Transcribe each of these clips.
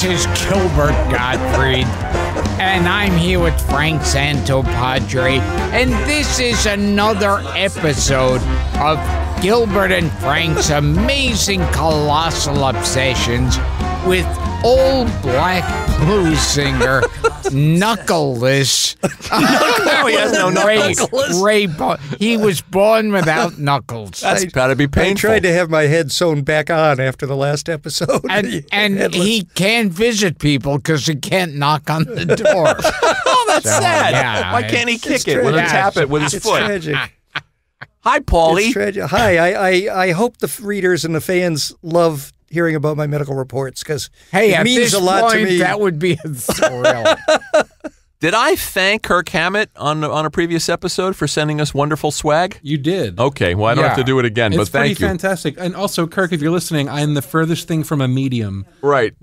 this is Gilbert Gottfried, and I'm here with Frank Santopadre, and this is another episode of Gilbert and Frank's amazing colossal obsessions with old black blues singer Knuckleless. Oh, no, he has no knuckles. Ray Bo- he was born without knuckles. That's gotta be painful. I tried to have my head sewn back on after the last episode. and and he can't visit people because he can't knock on the door. oh, that's So, sad. yeah, Why can't he kick it with a tragic. tap it with his it's foot? tragic. Hi, It's Paulie. Hi, I, I, I hope the readers and the fans love hearing about my medical reports because hey, it means a lot point, to me. that would be a thrill. Did I thank Kirk Hammett on on a previous episode for sending us wonderful swag? You did. Okay, well I don't have to do it again, it's but thank pretty you. fantastic. And also, Kirk, if you're listening, I'm the furthest thing from a medium. Right.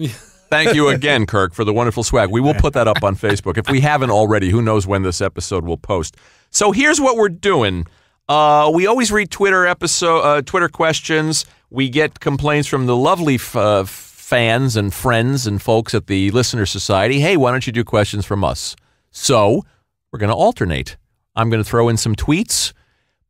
Thank you again, Kirk, for the wonderful swag. We will put that up on Facebook. If we haven't already, who knows when this episode will post. So here's what we're doing. Uh, we always read Twitter episode, uh, Twitter questions. We get complaints from the lovely f- uh, fans and friends and folks at the Listener Society. Hey, why don't you do questions from us? So we're going to alternate. I'm going to throw in some tweets.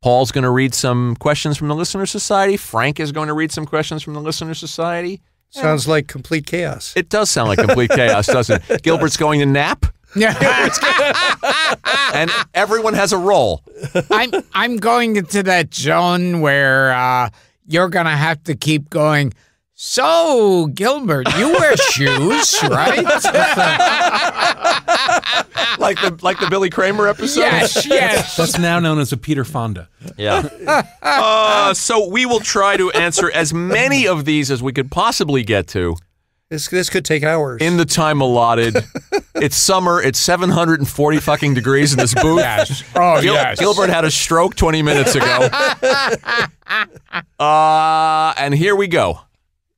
Paul's going to read some questions from the Listener Society. Frank is going to read some questions from the Listener Society. Sounds like complete chaos. It does sound like complete chaos, doesn't it? Gilbert's going to nap, Yeah. and everyone has a role. I'm I'm going into that zone where uh, you're gonna have to keep going. So, Gilbert, you wear shoes, right? Like the like the Billy Kramer episode. yes, yes. That's now known as a Peter Fonda. Yeah. Uh, so we will try to answer as many of these as we could possibly get to This this could take hours. in the time allotted. it's summer. It's 740 fucking degrees in this booth. Yes. Oh, Gil- yes. Gilbert had a stroke 20 minutes ago. uh, and here we go.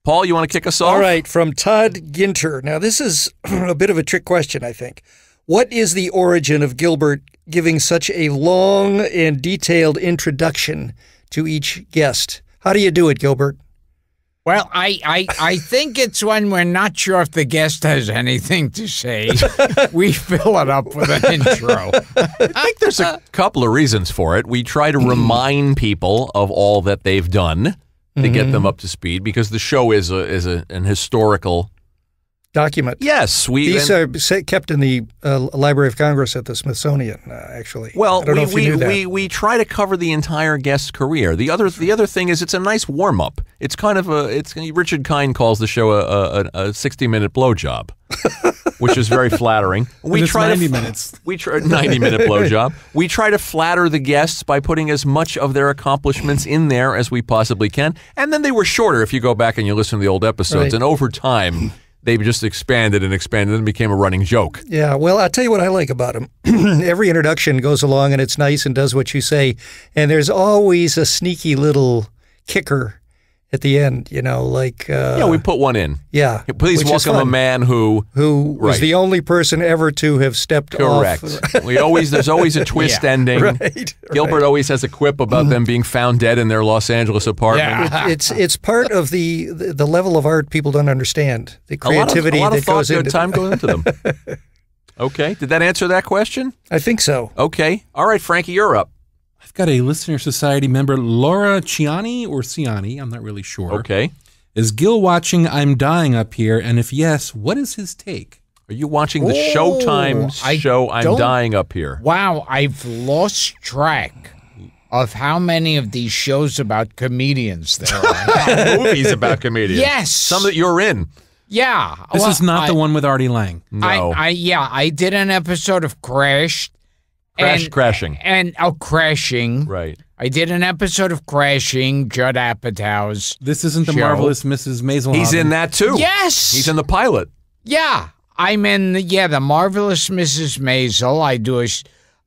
Paul, you want to kick us off? All right, from Todd Ginter. Now, this is a bit of a trick question, I think. What is the origin of Gilbert giving such a long and detailed introduction to each guest? How do you do it, Gilbert? Well, I, I, I think it's when we're not sure if the guest has anything to say. we fill it up with an intro. I think there's a couple of reasons for it. We try to remind people of all that they've done to get mm-hmm. them up to speed because the show is a is a, an historical. Document. Yes, we. These are kept in the uh, Library of Congress at the Smithsonian, uh, actually. well, we, know if you we, we we try to cover the entire guest's career. The other the other thing is it's a nice warm up. It's kind of a it's Richard Kind calls the show a a, a sixty minute blowjob, which is very flattering. We try 90 to, minutes. We try ninety minute blowjob. We try to flatter the guests by putting as much of their accomplishments in there as we possibly can, and then they were shorter if you go back and you listen to the old episodes. Right. And over time, they've just expanded and expanded and became a running joke. Yeah, well, I'll tell you what I like about him. Every introduction goes along and it's nice and does what you say. And there's always a sneaky little kicker at the end, you know, like, uh, yeah, we put one in. yeah. Please which welcome a man who Who was the only person ever to have stepped correct. off. we always there's always a twist Yeah. ending. Right, Gilbert right. always has a quip about them being found dead in their Los Angeles apartment. Yeah. It's it's part of the, the the level of art people don't understand. The A lot of, creativity a lot that of thought, goes good into time goes into them. Okay, did that answer that question? I think so. Okay, all right, Frankie, you're up. I've got a listener society member, Laura Ciani or Ciani, I'm not really sure. Okay, Is Gil watching I'm Dying Up Here? And if yes, what is his take? are you watching the Oh, Showtime show? I'm dying up here. Wow, I've lost track of how many of these shows about comedians there are. Movies about comedians. Yes. some that you're in. yeah. This well, is not I, the one with Artie Lange. No, I, I yeah, I did an episode of Crashed. Crash, and, crashing. And oh, crashing. Right. I did an episode of Crashing, Judd Apatow's. This isn't the Show. marvelous Mrs. Maisel. He's in that too. Yes. he's in the pilot. Yeah, I'm in. The, yeah, the marvelous Mrs. Maisel. I do a,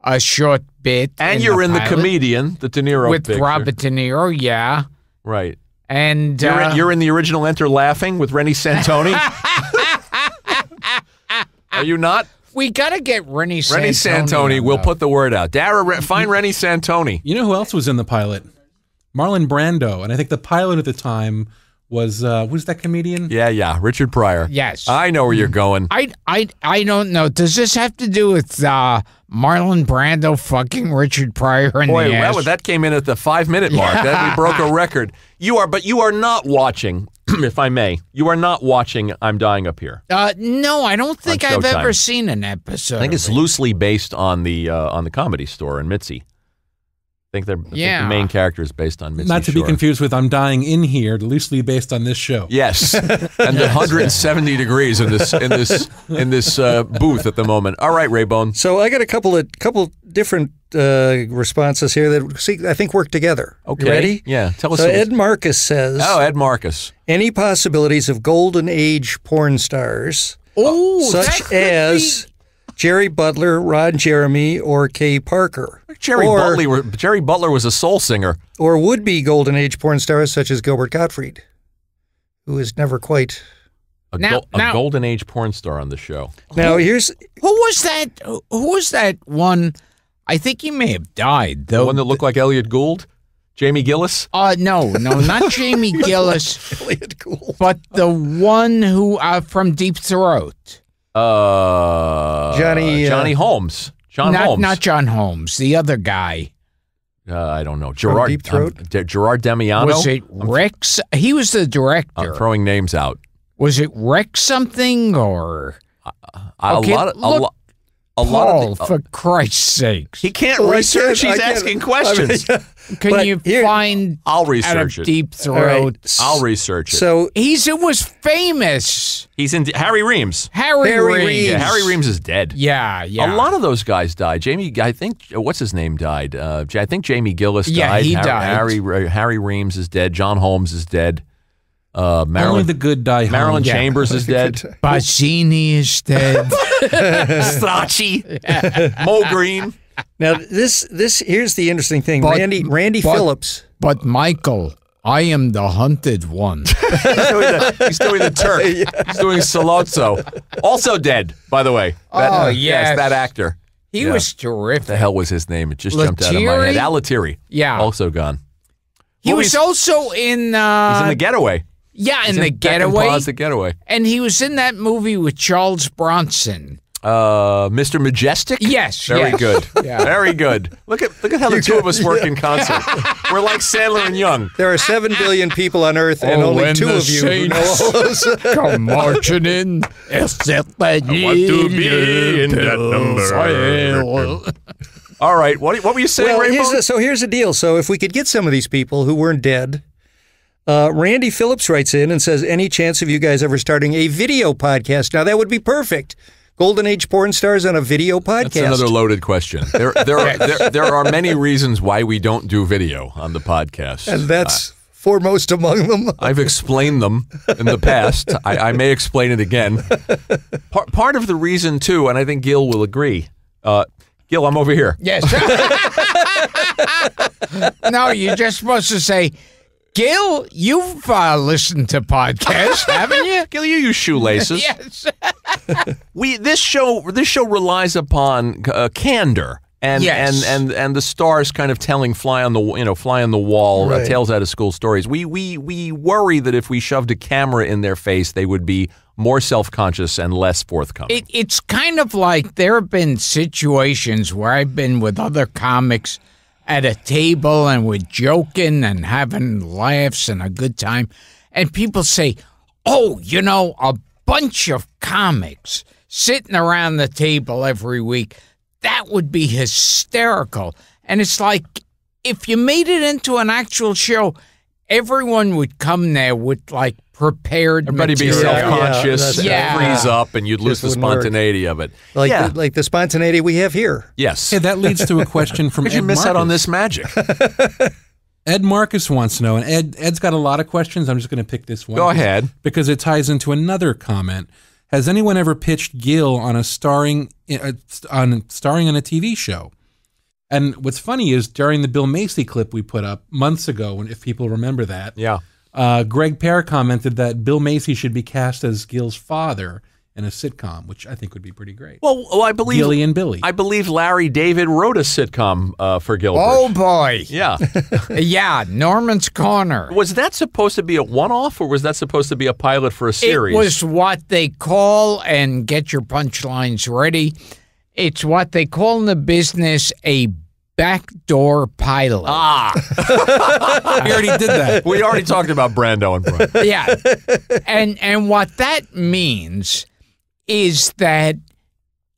a short bit, And you're in the comedian, the De Niro with picture. Robert De Niro. Yeah, Right. and You're, uh, in, you're in the original Enter Laughing with Reni Santoni. Are you not? We gotta get Reni Santoni. Reni Santoni. on We'll put the word out. Dara, Re- find Reni Santoni. You know who else was in the pilot? Marlon Brando. And I think the pilot at the time was uh, who's that comedian? Yeah, yeah. Richard Pryor. Yes. I know where you're going. I, I, I don't know. Does this have to do with uh, Marlon Brando fucking Richard Pryor in Boy, the that, ass? that came in at the five minute mark. That we broke a record. You are, but you are not watching, if I may. You are not watching I'm Dying Up Here. uh, no, I don't think I've Showtime. ever seen an episode. I think it's it. loosely based on the uh, on the comedy store in Mitzi. I think they're I think Yeah. the main character is based on Mitzi. Not to be confused with I'm Dying in Here, loosely based on this show. Yes, and the 170 degrees in this in this in this uh, booth at the moment. All right, Raybone. So I got a couple of couple different uh, responses here that see, I think work together. You Okay, ready? Yeah, tell us. So Ed Marcus says, oh, Ed Marcus. any possibilities of golden age porn stars Oh, such could as Jerry Butler, Ron Jeremy, or Kay Parker, Jerry or, Butler. Jerry Butler was a soul singer. or would be golden age porn stars such as Gilbert Gottfried, who is never quite. A, Now- gol- a now- golden age porn star on the show. Now here's Who was that? Who was that one? I think he may have died The though. one that looked like Elliott Gould, Jamie Gillis. uh, no, no, not Jamie Gillis, Elliott Gould. but the one who uh, from Deep Throat. Uh, Johnny, uh, Johnny Holmes. John not Holmes. not John Holmes, the other guy. uh, I don't know. Gerard Deep Throat? um, De- Gerard Damiano. Was it Rex? He was the director. I'm throwing names out. was it Rex something or A Okay, lot. Of, look, a lot Paul? of. The, uh, for Christ's sakes, he can't Well, research. He's I can't- asking I mean, questions. can but you here- find I'll research of it. Deep All right. Throat? I'll research it. So He's it was famous. He's in Harry Reams. Harry, Harry Reams. Reams. Yeah, Harry Reams is dead. Yeah, yeah. A lot of those guys died. Jamie, I think, what's his name died? Uh, I think Jamie Gillis Yeah, died. he Harry, died. Harry, Harry Reams is dead. John Holmes is dead. Uh, Only Marilyn, the good die hard. Marilyn Yeah. Chambers is dead. Barzini is dead. Stracci. Moe Greene. now this this here's the interesting thing. But- Randy Randy but- Phillips. but Michael, I am the hunted one. He's doing the, he's doing the Turk. He's doing Sollozzo. Also dead, by the way. That, Oh, yes. yes. that actor. He Yeah. was The hell was his name? It just jumped out of my head. Lettieri? Al Lettieri. Yeah. Also gone. He was also in uh He's in the getaway. Yeah, in the Beck and getaway. Pause, the getaway. and he was in that movie with Charles Bronson. Uh, Mr. Majestyk. Yes, Very yes. good. Yeah. Very good. Look at look at how the two of us work in concert. We're like Sandler and Young. There are seven billion people on Earth, and Oh, only two of you who know all those. Come marching in. Except that want to be in that number. All right. What what were you saying, well, here's Rainbow? the, so here's the deal. So if we could get some of these people who weren't dead, uh, Randy Phillips writes in and says, "Any chance of you guys ever starting a video podcast? Now that would be perfect. Golden Age porn stars on a video podcast. That's another loaded question. There there are there, there are many reasons why we don't do video on the podcast. and that's foremost among them. I've explained them in the past. I, I may explain it again. Part, part of the reason, too, and I think Gil will agree. Uh, Gil, I'm over here. Yes. no, you're just supposed to say, Gil, you've uh, listened to podcasts, haven't you? Gil, you use shoelaces. yes. We this show this show relies upon uh, candor. And, Yes. and and and the stars kind of telling fly on the you know fly on the wall uh, tales out of school stories. We we we worry that if we shoved a camera in their face, they would be more self conscious and less forthcoming. It, it's kind of like there have been situations where I've been with other comics at a table and we're joking and having laughs and a good time. And people say, Oh, you know, a bunch of comics sitting around the table every week. That would be hysterical. And it's like if you made it into an actual show, everyone would come there with like prepared Everybody be material. Yeah, self conscious, that's Yeah. freeze up, and you'd lose the wouldn't work. spontaneity of it. Like yeah. the, like the spontaneity we have here. yes. Hey, that leads to a question from Did Ed you miss out on Marcus. this magic? Ed Marcus wants to know, and Ed Ed's got a lot of questions. I'm just going to pick this one. Go ahead. because it ties into another comment. Has anyone ever pitched Gil on a starring uh, on starring on a TV show? And what's funny is during the Bill Macy clip we put up months ago, when if people remember that, Yeah. Uh, Greg Pear commented that Bill Macy should be cast as Gil's father in a sitcom, which I think would be pretty great. Well, well, I believe Gilly and Billy. I believe Larry David wrote a sitcom uh, for Gilbert. Oh boy. yeah. Yeah, Norman's Corner. was that supposed to be a one-off, or was that supposed to be a pilot for a series? It was what they call, and get your punchlines ready. It's what they call in the business a backdoor pilot. ah. we already did that. we already talked about Brando and Brian. yeah. And and what that means is that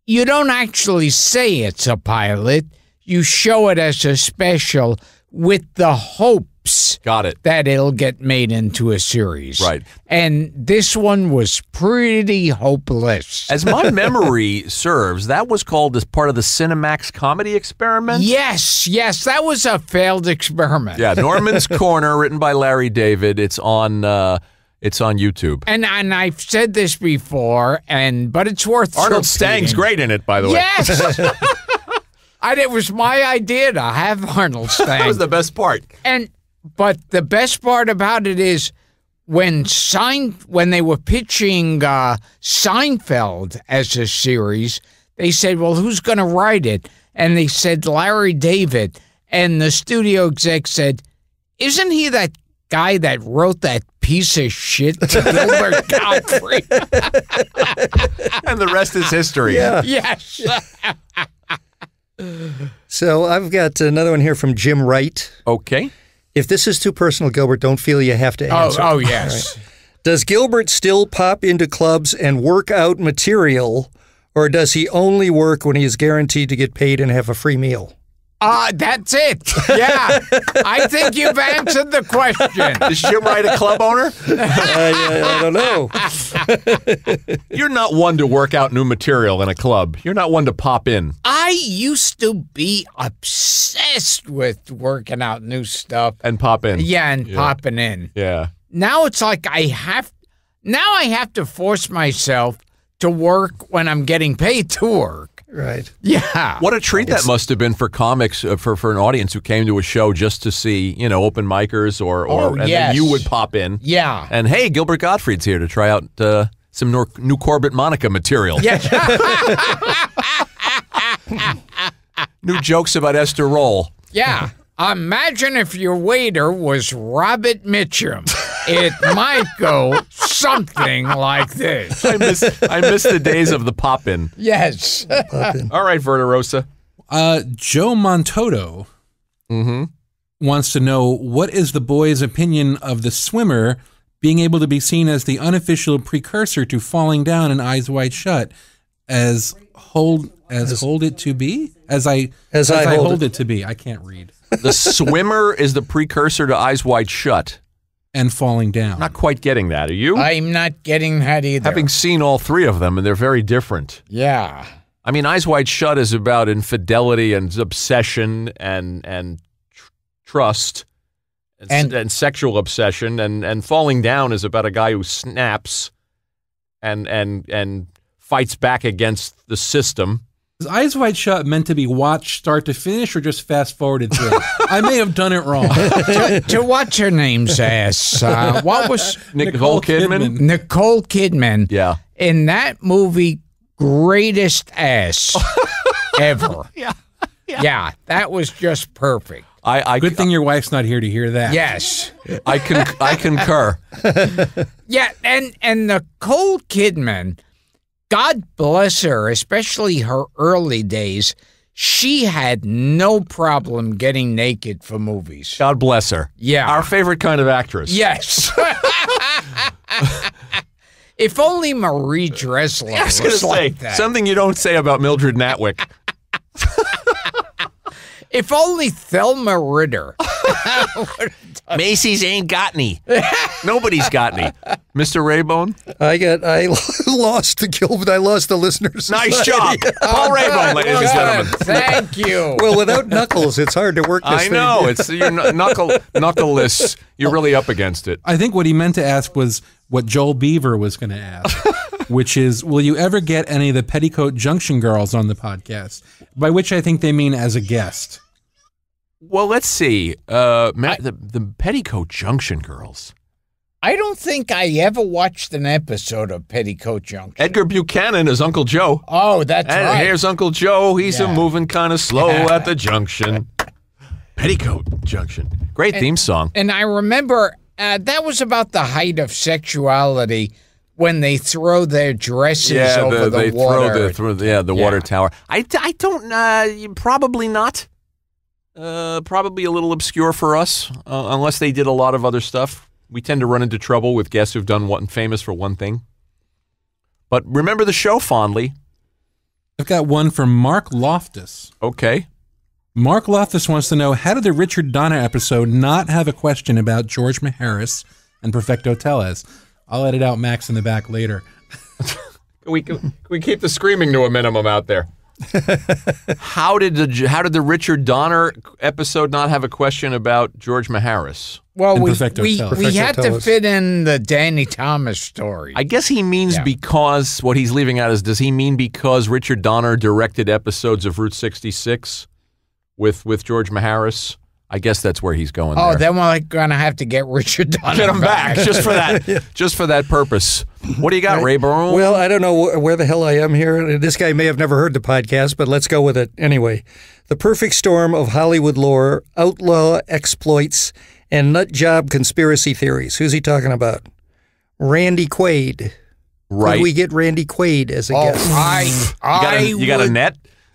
you don't actually say it's a pilot. You show it as a special with the hopes Got it. that it'll get made into a series. Right. And this one was pretty hopeless. As my memory serves, that was called as part of the Cinemax comedy experiment. yes, yes, that was a failed experiment. Yeah, Norman's Corner, written by Larry David. It's on. Uh, it's on YouTube. And and I've said this before, and but it's worth Arnold Stang's great in it, by the way. Yes. and it was my idea to have Arnold Stang. That was the best part. and but the best part about it is when Sein when they were pitching uh, Seinfeld as a series, they said, "Well, who's going to write it?" And they said Larry David, and the studio exec said, "Isn't he that guy that wrote that piece of shit to Gilbert Gottfried?" And the rest is history. Yeah. yes. So I've got another one here from Jim Wright. Okay. If this is too personal, Gilbert, don't feel you have to Oh, answer. oh yes. Does Gilbert still pop into clubs and work out material, or does he only work when he is guaranteed to get paid and have a free meal? Uh, that's it. Yeah. I think you've answered the question. Is Jim Wright a club owner? I, I don't know. You're not one to work out new material in a club. You're not one to pop in. I used to be obsessed with working out new stuff. and pop in. Yeah, and popping in. Yeah. Now it's like I have now I have to force myself to work when I'm getting paid to work. Right. Yeah. What a treat that must have been for comics, uh, for, for an audience who came to a show just to see, you know, open micers or, or Oh, and yes. then you would pop in. Yeah. And hey, Gilbert Gottfried's here to try out uh, some nor- new Corbett Monica material. Yeah. New jokes about Esther Rolle. yeah. Imagine if your waiter was Robert Mitchum. It might go something like this. I miss I miss the days of the pop in. Yes. All right, Verderosa. Uh, Joe Montoto wants to know what is the boy's opinion of the swimmer being able to be seen as the unofficial precursor to falling down and Eyes Wide Shut, as hold as, hold it to be as I As I hold it. to be. I can't read The swimmer is the precursor to Eyes Wide Shut. And falling down. Not quite getting that, are you? I'm not getting that either. Having seen all three of them, and they're very different. yeah. I mean, Eyes Wide Shut is about infidelity and obsession and and tr- trust and, And- and sexual obsession, and and Falling Down is about a guy who snaps and and and fights back against the system. Is Eyes Wide Shut meant to be watched start to finish or just fast forwarded through? I may have done it wrong. to what's her name's ass? Uh, what was Nicole, Kidman. Nicole Kidman Yeah. in that movie? Greatest ass ever. Yeah. Yeah, that was just perfect. I I, Good thing your wife's not here to hear that. Yes. I con- I concur. Yeah, and and Nicole Kidman, God bless her, especially her early days. She had no problem getting naked for movies. God bless her. Yeah. Our favorite kind of actress. Yes. if only Marie Dressler I was was say like that. something you don't say about Mildred Natwick. if only Thelma Ritter. Macy's ain't got any. Nobody's got any. Mr. Raybone, I got. I lost the Gilbert. I lost the listeners. nice job. Paul Raybone, ladies and gentlemen. Thank you. Well, without knuckles, it's hard to work this I thing. know it's you're knuckle knuckleless. You're really up against it. I think what he meant to ask was what Joel Beaver was going to ask, which is, will you ever get any of the Petticoat Junction girls on the podcast? By which I think they mean as a guest. Well, let's see. Uh, Ma- the the Petticoat Junction girls. I don't think I ever watched an episode of Petticoat Junction. Edgar Buchanan is Uncle Joe. Oh, that's And right. here's Uncle Joe. He's a moving kind of slow at the junction. Petticoat Junction. Great theme song. And I remember uh, that was about the height of sexuality when they throw their dresses over the, they water. throw the the, yeah the Yeah. water tower. I, I don't uh, probably not. Uh, probably a little obscure for us, uh, unless they did a lot of other stuff. We tend to run into trouble with guests who've done one famous for one thing. But remember the show fondly. I've got one from Mark Loftus. Okay. Mark Loftus wants to know how did the Richard Donner episode not have a question about George Maharis and Perfecto Tellez? I'll edit out Max in the back later. We can we keep the screaming to a minimum out there. how did the how did the Richard Donner episode not have a question about George Maharis? well, And we, Perfecto we, Tellez. we Perfecto had to fit in the Danny Thomas story. I guess he means Yeah. because what he's leaving out is does he mean because Richard Donner directed episodes of Route 66 with with George Maharis? I guess that's where he's going. oh, there. then we're gonna have to get Richard Donner get him back just for that, just for that purpose. What do you got, Ray Barone? Well, I don't know wh- where the hell I am here. This guy may have never heard the podcast, but let's go with it anyway. The perfect storm of Hollywood lore, outlaw exploits, and nut job conspiracy theories. Who's he talking about? Randy Quaid. right. Could we get Randy Quaid as a Oh, guest? I, you got I a, you got a would, net?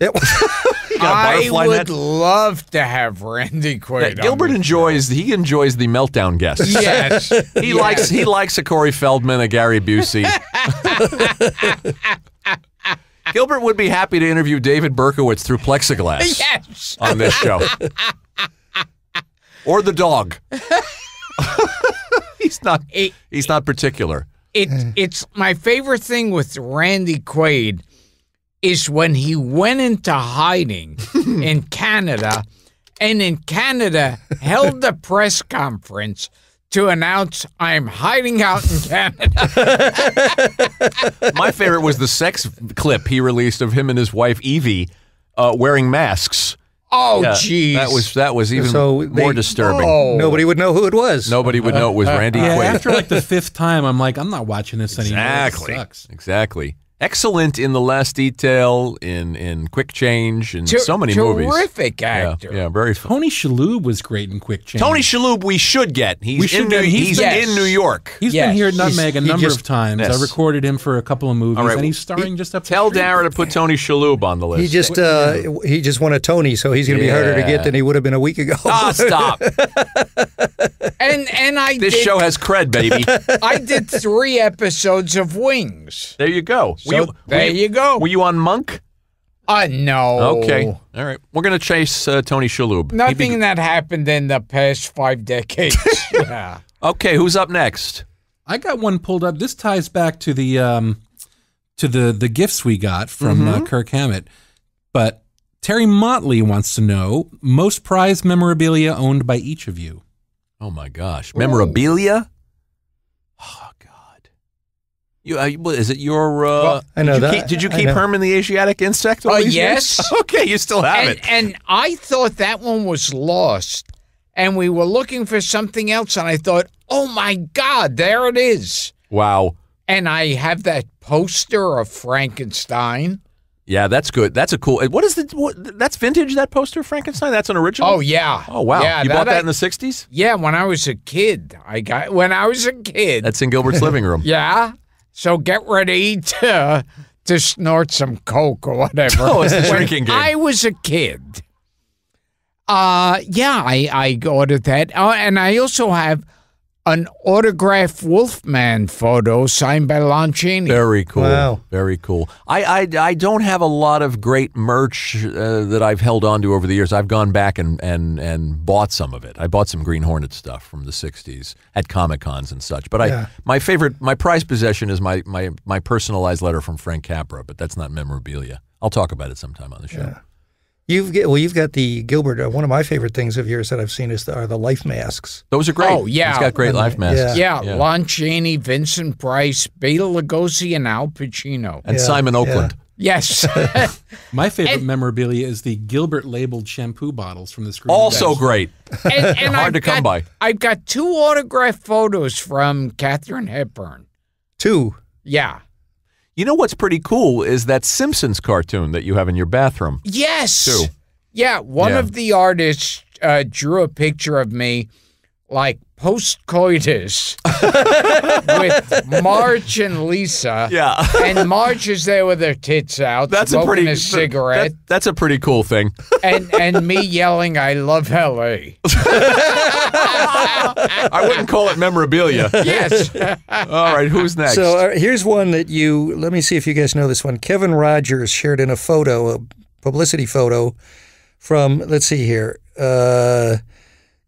That- You got a I butterfly would net? love to have Randy Quaid. Yeah, on Gilbert the enjoys he enjoys the meltdown guests. Yes, He likes he likes a Corey Feldman, a Gary Busey. Gilbert would be happy to interview David Berkowitz through plexiglass yes. on this show. or the dog. he's not It- he's not particular. it it's my favorite thing with Randy Quaid is when he went into hiding in Canada and in Canada held the press conference to announce I'm hiding out in Canada. My favorite was the sex clip he released of him and his wife Evi uh, wearing masks. Oh Yeah, that was that was even So they- more disturbing. Oh. Nobody would know who it was. Nobody would know it was Randy Yeah, Quaid. after like the fifth time, I'm like, I'm not watching this anymore. Exactly. Exactly. Excellent in the last detail, in in quick change, in Ter- so many movies. Terrific Yeah, actor. yeah, very fun. Tony Shalhoub was great in Quick Change. Tony Shalhoub, we should get. He's We should in get- New, he's he's been- in New York. He's Yes. been here at He's- Nutmeg a number just- of times. Yes. I recorded him for a couple of movies, All right, and he's starring just up Tell street. Dara to put Tony Shalhoub on the list. He just uh, he just won a Tony, so he's going to be harder to get than he would have been a week ago. Ah, stop! And and I This did, show has cred, baby. I did three episodes of Wings. There you go. So there you go. Were you on Monk? Uh no. Okay. All right. We're gonna chase uh, Tony Shalhoub. He'd be- Nothing that happened in the past five decades. yeah. Okay. Who's up next? I got one pulled up. This ties back to the um, to the the gifts we got from Mm-hmm. uh, Kirk Hammett. But Terry Motley wants to know most prized memorabilia owned by each of you. Oh my gosh, memorabilia. Oh God. You uh, what, is it your? Uh, Well, I know did you that. Keep, did you keep. Herman the Asiatic insect? all Uh, yes. years? Okay, you still have And, it. and I thought that one was lost. And we were looking for something else. And I thought, oh my God, there it is. Wow. And I have that poster of Frankenstein. Yeah, that's good. That's a cool. What is the? What, that's vintage. That poster, Frankenstein. That's an original. Oh, yeah. Oh wow. Yeah, you bought that I- in the '60s. Yeah, when I was a kid. I got when I was a kid. That's in Gilbert's living room. yeah. So get ready to to snort some coke or whatever. Oh, it's When drinking game. I was a kid. Uh yeah, I I ordered that. Uh, and I also have an autographed Wolfman photo signed by Lon Chaney. Very cool. Wow. Very cool. I, I, I don't have a lot of great merch uh, that I've held on to over the years. I've gone back and, and, and bought some of it. I bought some Green Hornet stuff from the 60s at Comic Cons and such. But Yeah. I my favorite, my prized possession is my, my, my personalized letter from Frank Capra, but that's not memorabilia. I'll talk about it sometime on the show. You've get, well, you've got the Gilbert. Uh, one of my favorite things of yours that I've seen is the, are the life masks. Those are great. Oh, yeah. He's got great life masks. Yeah. yeah, Lon Chaney, Vincent Price, Bela Lugosi, and Al Pacino. And Yeah, Simon yeah. Oakland. Yes. My favorite memorabilia is the Gilbert labeled shampoo bottles from the screen. Also great. and, and Hard I've to come got, by. I've got two autographed photos from Katharine Hepburn. Two. Yeah. You know what's pretty cool is that Simpsons cartoon that you have in your bathroom. Yes. Two. Yeah. One Yeah. of the artists uh, drew a picture of me like post coitus with Marge and Lisa. Yeah. And Marge is there with her tits out, That's a smoking pretty a cigarette, that- that's a pretty cool thing. and, and me yelling, I love LA. I wouldn't call it memorabilia. Yes. All right, who's next? So uh, here's one that you. Let me see if you guys know this one. Kevin Rogers shared in a photo, a publicity photo from. Let's see here. Uh,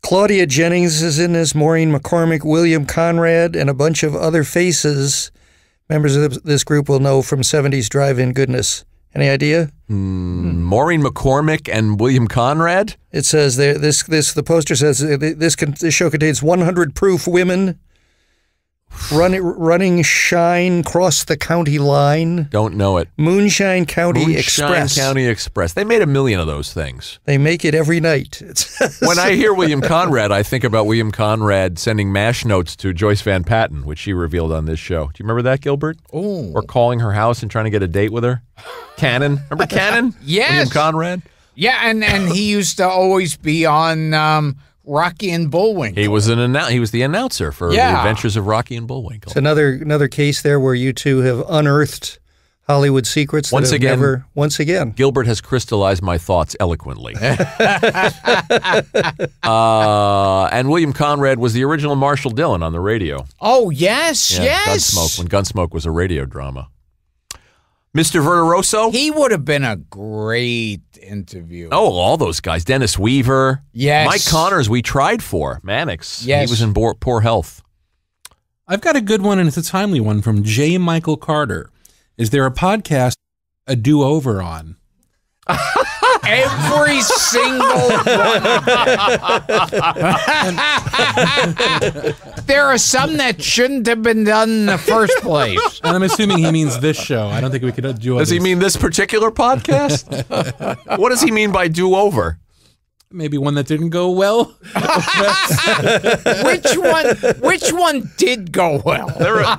Claudia Jennings is in this. Maureen McCormick, William Conrad, and a bunch of other faces. Members of this group will know from '70s drive-in goodness. Any idea? Hmm, Maureen McCormick and William Conrad. It says there. This this the poster says this this show contains 100 proof women. Running running shine cross the county line. Don't know it. Moonshine County Moonshine Express. County Express. They made a million of those things. They make it every night. When I hear William Conrad, I think about William Conrad sending mash notes to Joyce Van Patten, which she revealed on this show. Do you remember that, Gilbert? Oh. Or calling her house and trying to get a date with her? Cannon. Remember Cannon? Yes. William Conrad? Yeah, and, and he used to always be on um, Rocky and Bullwinkle. He was an annou- he was the announcer for the Adventures of Rocky and Bullwinkle. It's another another case there where you two have unearthed Hollywood secrets. that Once have again- never, once again. Gilbert has crystallized my thoughts eloquently. uh, and William Conrad was the original Marshal Dillon on the radio. Oh, yes, Yeah, yes. Gunsmoke, when Gunsmoke was a radio drama. Mr. Verderoso? He would have been a great interview. oh, all those guys. Dennis Weaver. Yes. Mike Connors, we tried for. Mannix. Yes. He was in poor, poor health. I've got a good one, and it's a timely one from J. Michael Carter. Is there a podcast, a do over on? Every single one there are some that shouldn't have been done in the first place. And I'm assuming he means this show. I don't think we could do Does he mean this particular podcast? what does he mean by do over? Maybe one that didn't go well? Which one? Which one did go well? There are,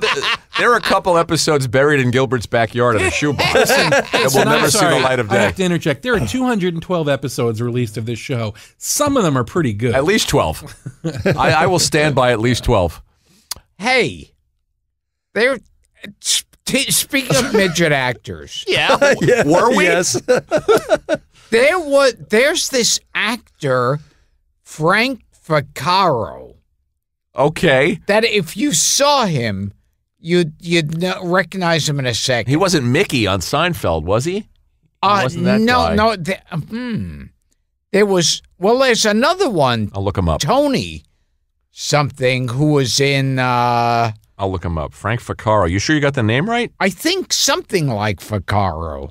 there are a couple episodes buried in Gilbert's backyard in a shoebox that will And I'm never see the light of I day. have to interject. There are 212 episodes released of this show. Some of them are pretty good. At least 12. I, I will stand by at least 12. Hey, they're t- speaking of midget actors. Yeah. Were we? Yes. There was there's this actor, Frank Vaccaro, Okay. that if you saw him, you'd you'd know, recognize him in a second. He wasn't Mickey on Seinfeld, was he? Uh, wasn't that no, guy. no. The, hmm. There was well. There's another one, I'll look him up. Tony, something who was in. uh I'll look him up. Frank Vaccaro. You sure you got the name right? I think something like Vaccaro.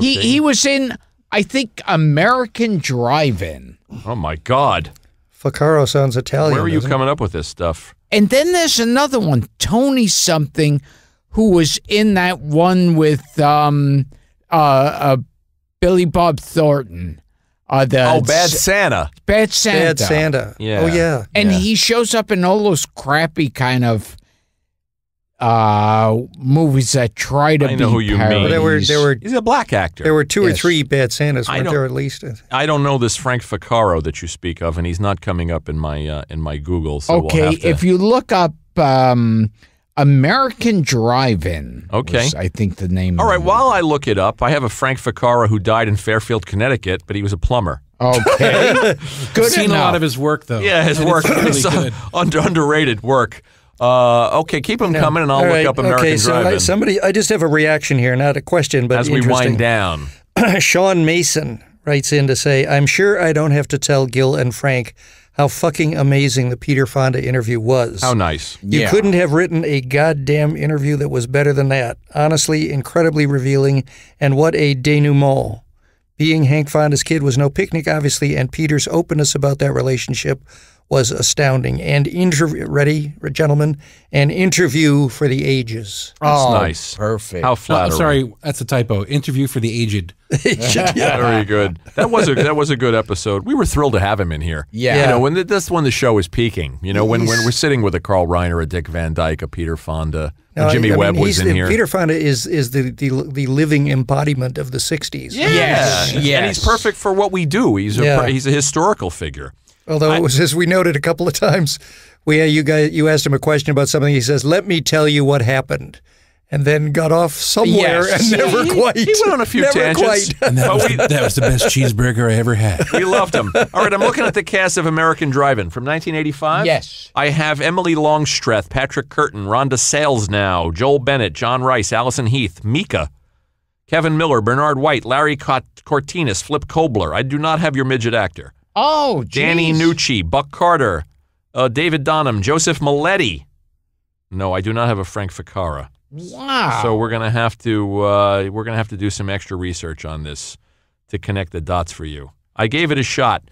He he was in. I think American Drive-In. Oh my God. Facaro sounds Italian. Where are you doesn't it? coming up with this stuff? And then there's another one, Tony something, who was in that one with um uh, uh Billy Bob Thornton. Uh the Oh, Bad S- Santa. Bad Santa. Bad Santa. Yeah. Oh yeah. And Yeah. he shows up in all those crappy kind of uh movies that try to I know be who you mean. parodies. There were there were He's a black actor. there were two or Yes. three bad Santas. I Weren't don't- there at least? I don't know this Frank Vaccaro that you speak of, and he's not coming up in my uh, in my Google. So we'll okay, have to- if you look up um American Drive-In. Okay. was, I think the name. All of while I look it up, I have a Frank Vaccaro who died in Fairfield, Connecticut, but he was a plumber. Okay. Good I've seen enough. a lot of his work, though. Yeah, his And work it's really is uh, good. under, underrated work. Uh, okay, keep them coming, and I'll All look right, up American okay, so I, Drive-In somebody, I just have a reaction here, not a question, but as we wind down. Sean Mason writes in to say, I'm sure I don't have to tell Gil and Frank how fucking amazing the Peter Fonda interview was. How nice. You Yeah. couldn't have written a goddamn interview that was better than that. Honestly, incredibly revealing, and what a denouement. Being Hank Fonda's kid was no picnic, obviously, and Peter's openness about that relationship was astounding. And interview, ready, gentlemen, an interview for the ages. oh, nice. Perfect. How uh, No, flattering. sorry, that's a typo. Interview for the aged. Very good. That was a that was a good episode. We were thrilled to have him in here. Yeah. You know, when the, that's when the show is peaking. You know, when, when we're sitting with a Carl Reiner, a Dick Van Dyke, a Peter Fonda, No, Jimmy I- I Webb was he's in the- here. Peter Fonda is is the, the the living embodiment of the '60s. Yes, And yes. he's perfect for what we do. He's a Yeah. he's a historical figure. Although it was as we noted a couple of times, we uh, you guys you asked him a question about something. He says, "Let me tell you what happened," and then got off somewhere Yes. and never He- quite. He went on a few never tangents. Quite. And that, But was the, that was the best cheeseburger I ever had. We loved him. All right, I'm looking at the cast of American Drive-In from 1985. Yes. I have Emily Longstreth, Patrick Curtin, Rhonda Sales now, Joel Bennett, John Rice, Allison Heath, Mika, Kevin Miller, Bernard White, Larry Cortinas, Flip Kobler. I do not have your midget actor. Oh, Danny. Nucci, Buck Carter, uh, David Donham, Joseph Maletti. No, I do not have a Frank Ficara. Wow. So we're gonna have to uh, we're gonna have to do some extra research on this to connect the dots for you. I gave it a shot.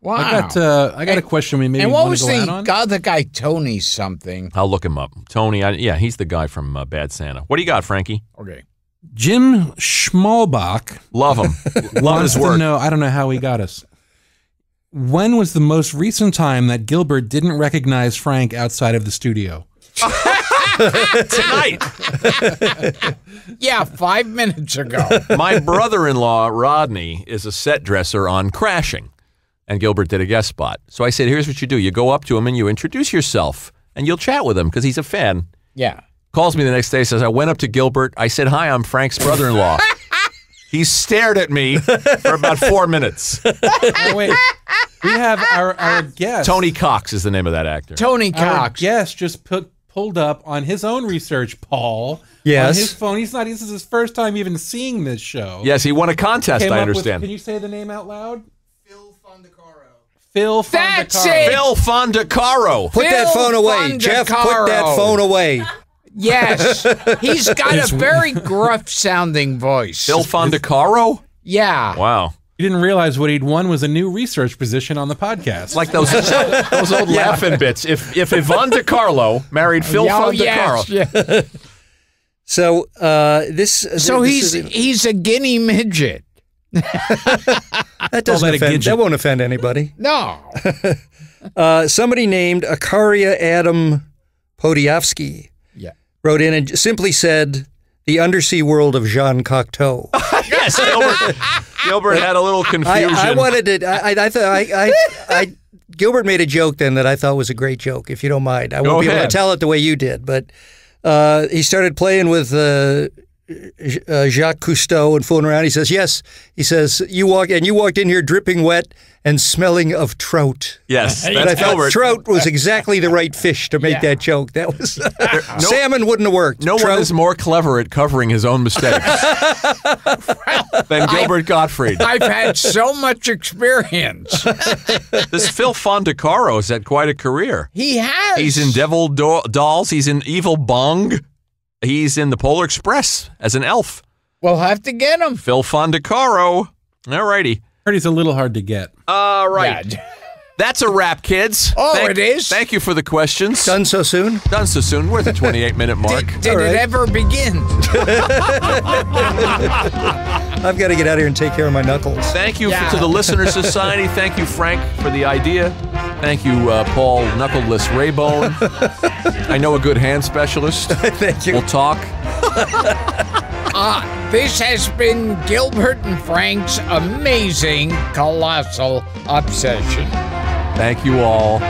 wow. I got uh, I got a question we maybe and what was go the on. other guy, Tony something? I'll look him up. Tony, I, yeah, he's the guy from uh, Bad Santa. What do you got, Frankie? Okay. Jim Schmalbach Love him. Love his work. No. I don't know how he got us. When was the most recent time that Gilbert didn't recognize Frank outside of the studio? Tonight, Yeah, five minutes ago. my brother-in-law Rodney is a set dresser on Crashing, and Gilbert did a guest spot. So I said, "Here's what you do: you go up to him and you introduce yourself, and you'll chat with him because he's a fan." yeah. Calls me the next day, says, I went up to Gilbert. I said, Hi, I'm Frank's brother in law. he stared at me for about four minutes. Oh, wait, we have our our guest Tony Cox is the name of that actor. Tony Our Cox. guest just put pulled up on his own research, Paul. Yes. On his phone. He's not. This is his first time even seeing this show. Yes, he won a contest, Came I up with- understand. can you say the name out loud? Phil Fondacaro. Phil That's Fondacaro. it! Phil Fondacaro. Put that Phil phone away, Jeff. Put that Fondacaro. phone away. Yes. He's got a very gruff sounding voice. Phil Fondacaro? Yeah. Wow. You didn't realize what he'd won was a new research position on the podcast. Like those those old laughing bits. If if Yvonne De Carlo married Phil Oh, Fondacaro. yes, yeah. So uh, this. So this he's is- he's a guinea midget. that doesn't that offend. That won't offend anybody. No. Uh, somebody named Akaria Adam Podiovsky Yeah. Wrote in and simply said, "The undersea world of Jean Cocteau." yes, Gilbert, Gilbert had a little confusion. I wanted to. I, I, I thought. I, I, I, Gilbert made a joke then that I thought was a great joke. If you don't mind, I won't Go be able to tell it the way you did. But uh, he started playing with uh, uh, Jacques Cousteau and fooling around. He says, "Yes." He says, "You walk and you walked in here dripping wet and smelling of trout." yes, And I that's thought Gilbert. trout was exactly the right fish to make Yeah. that joke. That was salmon wouldn't have worked. No trout, one is more clever at covering his own mistakes than Gilbert Gottfried. I've had so much experience. This Phil Fondacaro has had quite a career. He has. He's in Devil Do- Dolls. He's in Evil Bong. He's in the Polar Express as an elf. We'll have to get him. Phil Fondacaro. All righty. heard he's a little hard to get. All right. Yeah. That's a wrap, kids. Oh, Thank- it is? Thank you for the questions. done so soon. Done so soon. We're at the 28 minute mark. Did, did All it ever begin? I've got to get out of here and take care of my knuckles. Thank you Yeah. to the Listener Society. Thank you, Frank, for the idea. Thank you, uh, Paul Knuckleless Raybone. I know a good hand specialist. Thank you. We'll talk. Uh, this has been Gilbert and Frank's amazing colossal obsession. Thank you all.